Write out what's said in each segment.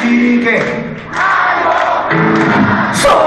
Sigue. ¡Algo!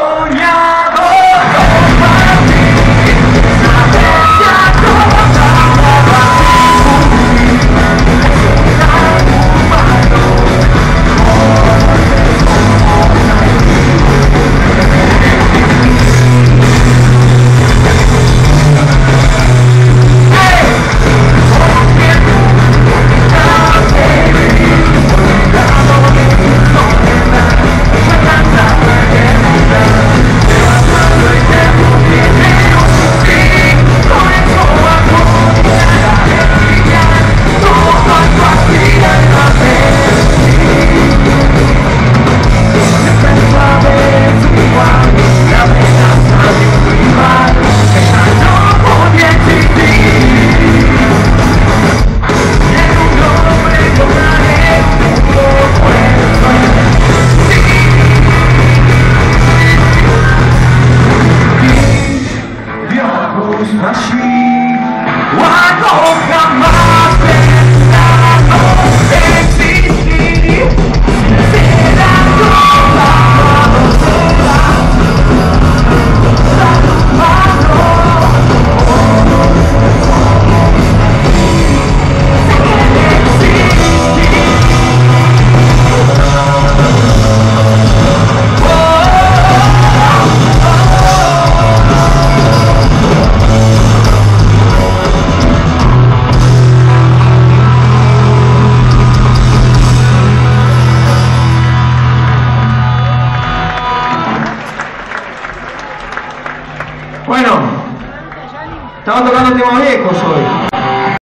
Хорошо. Bueno, estamos tocando temas viejos hoy.